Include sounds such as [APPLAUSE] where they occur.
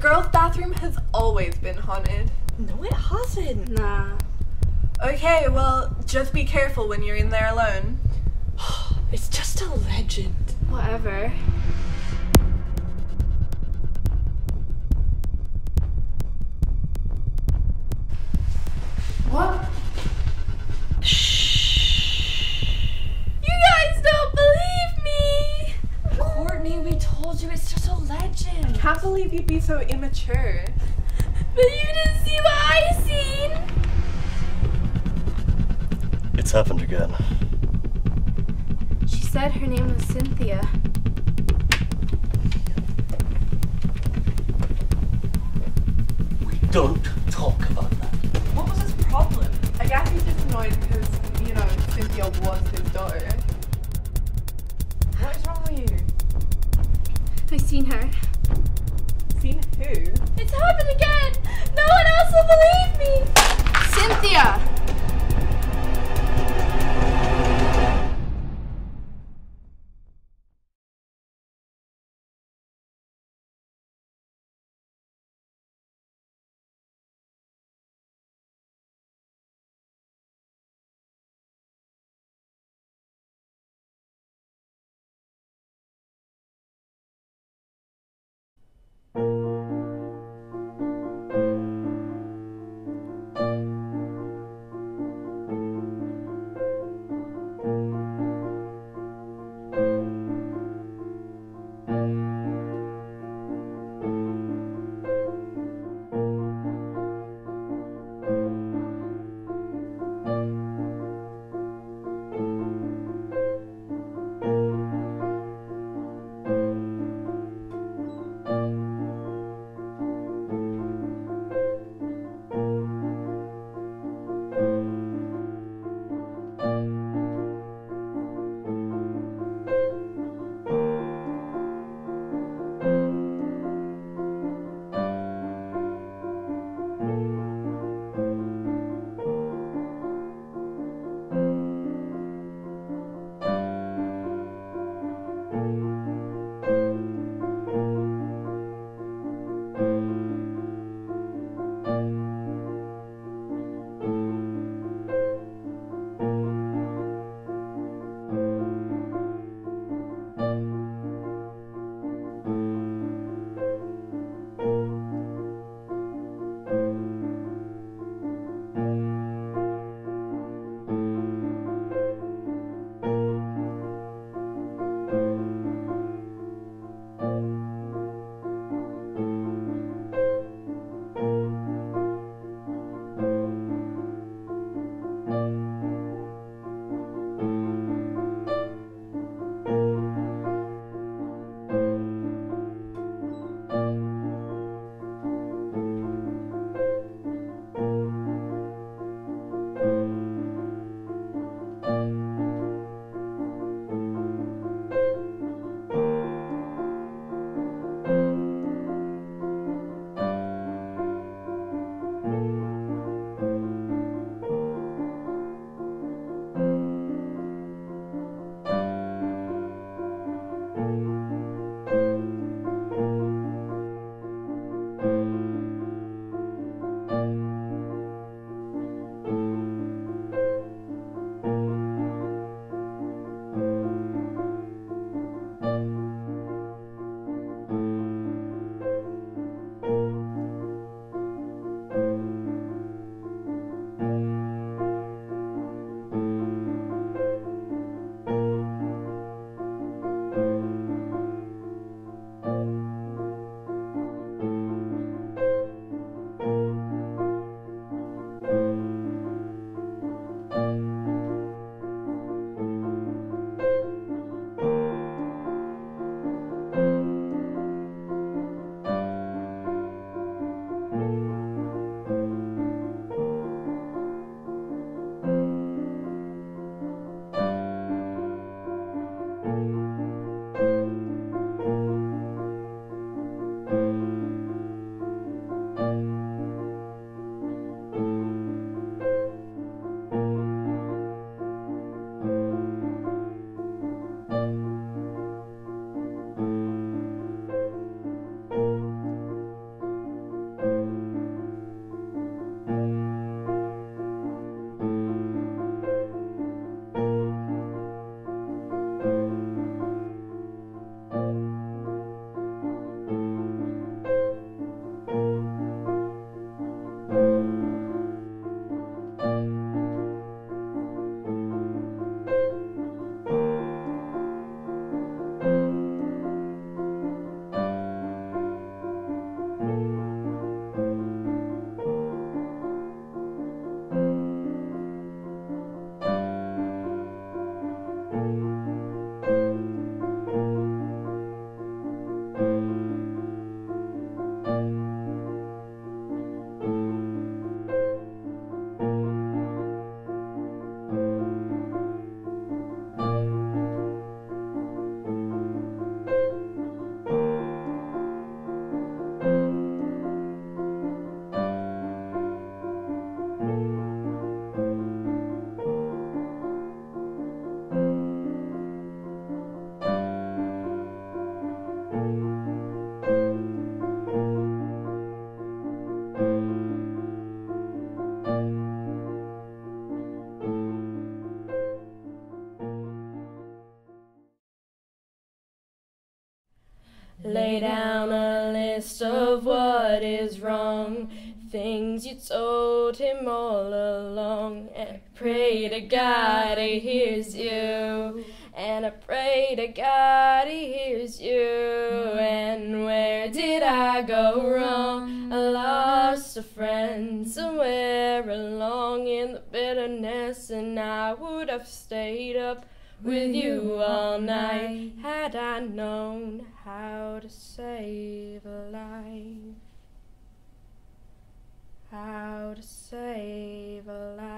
girls' bathroom has always been haunted. No, it hasn't. Nah. Okay, well, just be careful when you're in there alone. [SIGHS] It's just a legend. Whatever. I can't believe you'd be so immature. But you didn't see what I seen! It's happened again. She said her name was Cynthia. We don't talk about that. What was his problem? I guess he's just annoyed because, you know, Cynthia was his daughter. What is wrong with you? I seen her. believe me! Cynthia! Lay down a list of what is wrong, things you told him all along, and pray to God he hears you. And I pray to God he hears you. And where did I go wrong? I lost a friend somewhere along in the bitterness, and I would have stayed up with you all night had I known how to save a life. How to save a life.